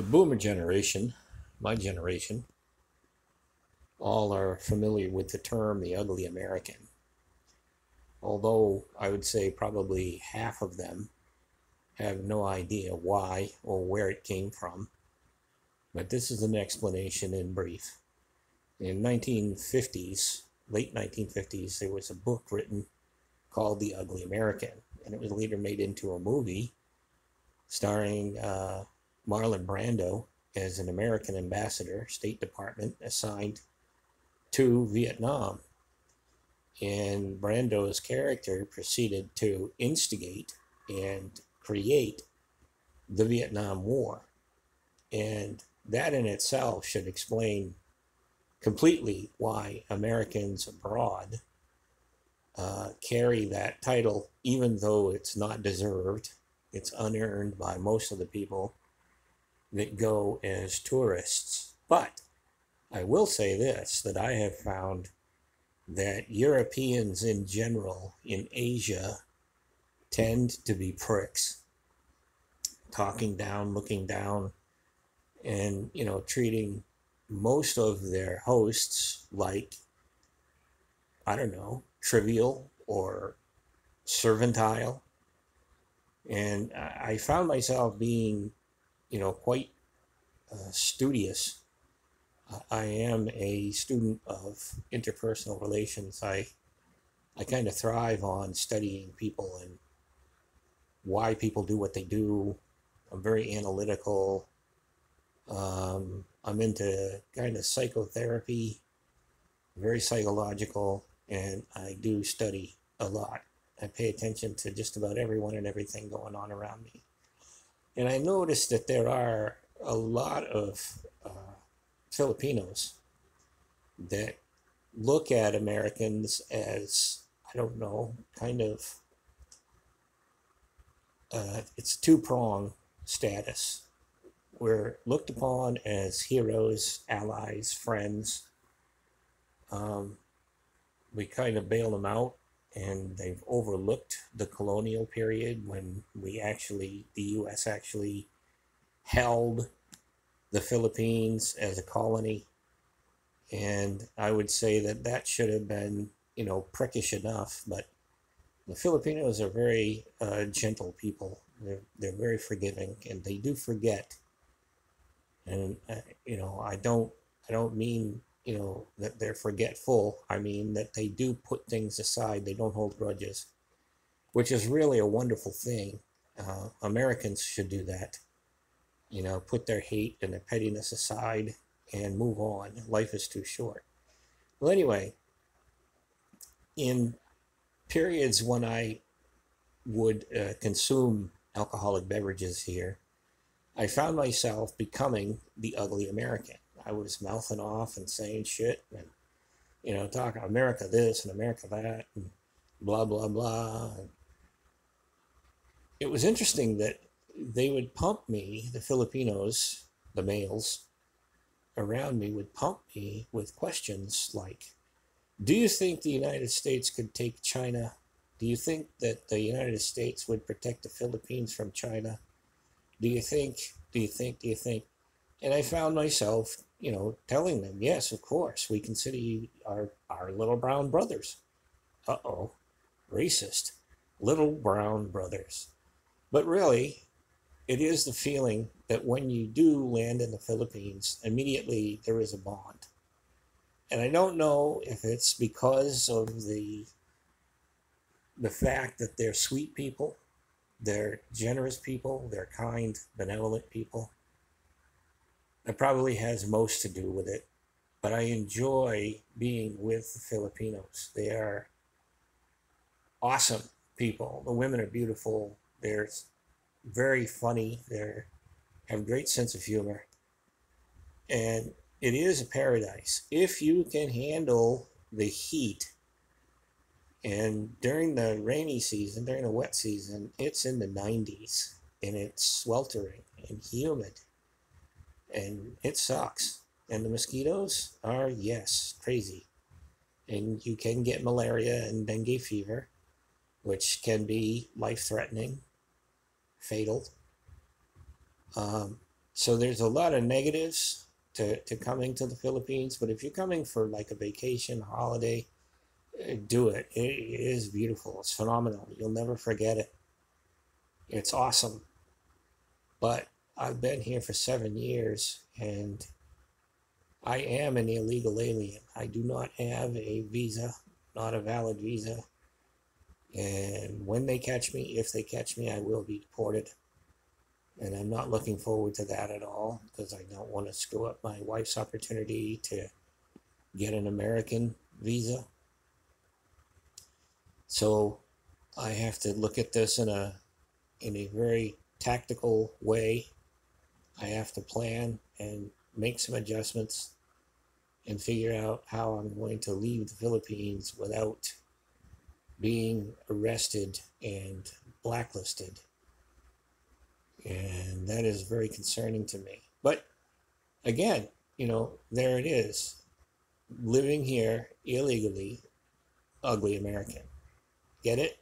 The boomer generation, my generation, all are familiar with the term the ugly American. Although I would say probably half of them have no idea why or where it came from. But this is an explanation in brief. In 1950s, late 1950s, there was a book written called The Ugly American, and it was later made into a movie starring uh, Marlon Brando as an American ambassador, State Department, assigned to Vietnam. And Brando's character proceeded to instigate and create the Vietnam War. And that in itself should explain completely why Americans abroad uh, carry that title, even though it's not deserved. It's unearned by most of the people that go as tourists. But I will say this that I have found that Europeans in general in Asia tend to be pricks, talking down, looking down, and, you know, treating most of their hosts like, I don't know, trivial or servantile. And I found myself being, you know, quite uh, studious. I am a student of interpersonal relations. I, I kind of thrive on studying people and why people do what they do. I'm very analytical. Um, I'm into kind of psychotherapy, very psychological, and I do study a lot. I pay attention to just about everyone and everything going on around me. And I noticed that there are a lot of uh, Filipinos that look at Americans as, I don't know, kind of, uh, it's two prong status. We're looked upon as heroes, allies, friends. Um, we kind of bail them out and they've overlooked the colonial period when we actually, the U.S. actually held the Philippines as a colony. And I would say that that should have been, you know, prickish enough. But the Filipinos are very uh, gentle people. They're, they're very forgiving and they do forget. And, uh, you know, I don't, I don't mean you know, that they're forgetful. I mean, that they do put things aside, they don't hold grudges, which is really a wonderful thing. Uh, Americans should do that. You know, put their hate and their pettiness aside and move on. Life is too short. Well, anyway, in periods when I would uh, consume alcoholic beverages here, I found myself becoming the ugly American. I was mouthing off and saying shit and, you know, talking America this and America that and blah, blah, blah. And it was interesting that they would pump me, the Filipinos, the males around me would pump me with questions like, do you think the United States could take China? Do you think that the United States would protect the Philippines from China? Do you think, do you think, do you think? And I found myself you know, telling them, yes, of course, we consider you our, our little brown brothers. Uh oh, racist. Little brown brothers. But really, it is the feeling that when you do land in the Philippines, immediately there is a bond. And I don't know if it's because of the the fact that they're sweet people, they're generous people, they're kind, benevolent people it probably has most to do with it, but I enjoy being with the Filipinos. They are awesome people. The women are beautiful. They're very funny. They have great sense of humor. And it is a paradise if you can handle the heat. And during the rainy season, during the wet season, it's in the 90s and it's sweltering and humid and it sucks. And the mosquitoes are, yes, crazy. And you can get malaria and dengue fever, which can be life threatening, fatal. Um, So there's a lot of negatives to, to coming to the Philippines, but if you're coming for like a vacation, holiday, uh, do it. It is beautiful. It's phenomenal. You'll never forget it. It's awesome. But I've been here for seven years and I am an illegal alien. I do not have a visa, not a valid visa. And when they catch me, if they catch me, I will be deported. And I'm not looking forward to that at all because I don't want to screw up my wife's opportunity to get an American visa. So I have to look at this in a in a very tactical way. I have to plan and make some adjustments and figure out how I'm going to leave the Philippines without being arrested and blacklisted. And that is very concerning to me. But again, you know, there it is. Living here illegally, ugly American. Get it?